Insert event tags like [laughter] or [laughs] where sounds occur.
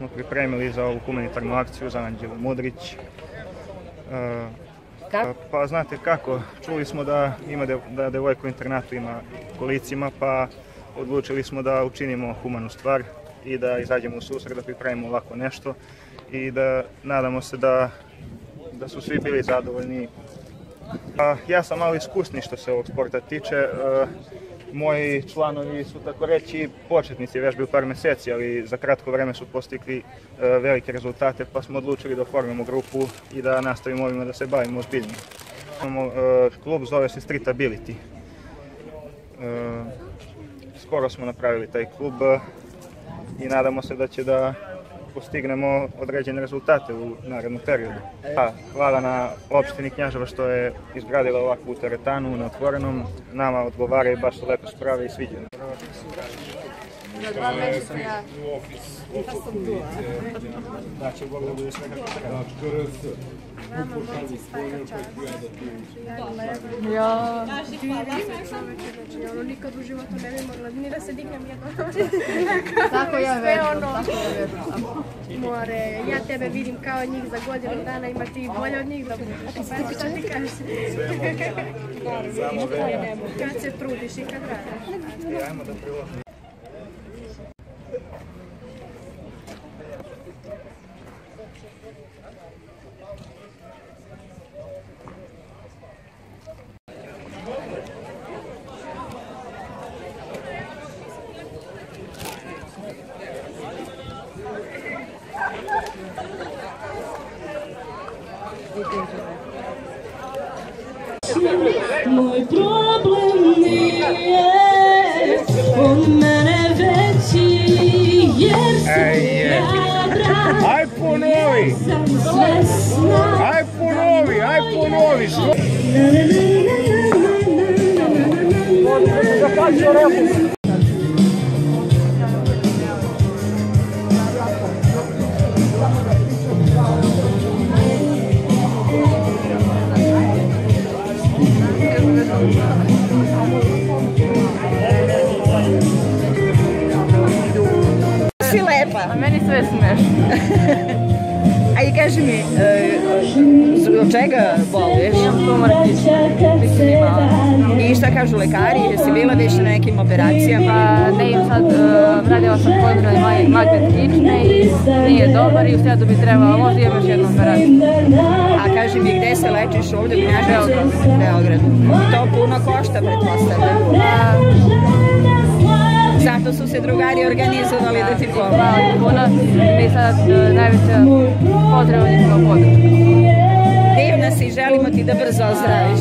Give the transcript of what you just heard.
smo pripremili za ovu humanitarnu akciju za Anđelu Mudrić. E, Pa znate kako, čuli smo da ima de, da devojka u internatu ima kolicima, pa odlučili smo da učinimo humanu stvar i da izađemo u susret, da pripremimo ovako nešto i da nadamo se da, da su svi bili zadovoljni. A, ja sam malo iskusni što se ovog sporta tiče. E, moji članovi su tako reći početnici vežbi u par meseci, ali za kratko vreme su postigli e, velike rezultate, pa smo odlučili da oformimo grupu i da nastavimo ovima da se bavimo ozbiljno. Imamo, e, klub zove se Street Ability. E, skoro smo napravili taj klub i nadamo se da će da postignemo određene rezultate u narednom periodu. A, hvala na opštini Knjaževa što je izgradila ovakvu teretanu na otvorenom. Nama odgovara i baš lepo sprave i sviđa. Dva meseca ja. Sam tu, Znači, Bog da bude sve kako treba. Vama moći svaka čast. Ja. Divni ste čoveče, znači ono nikad u životu ne bi mogla ni da se dignem jedno. Tako ja ono. tako ja. More, ja tebe vidim kao njih za godinu dana, ima ti bolje od njih da budeš. Pa šta ti kažeš? [laughs] Kad se trudiš i kad radiš. Ajmo da. Moj problem nije od mene veći jer sam hrabra Aj ponovi, aj ponovi, aj ponovi. Si lepa. A meni sve smešno. [laughs] A i kaži mi, e, od čega boliš? Imam tumor kičme. Mislim imala. Šta kažu lekari? Jesi bila već na nekim operacijama? Pa ne im sad, uh, radila sam kontrolni maj- magnet kičme i nije dobar i u sredu bi trebala, možda imam još jednu operaciju. A kaži mi, gde se lečiš ovdje u? Beogradu. Beogradu. To puno košta, pretpostavljam. Pa, Zato su se drugari organizovali da ti hvala pomognu. im puno i sad uh, najveća potreba njihova podrška. Divna si, želimo ti da brzo ozdraviš.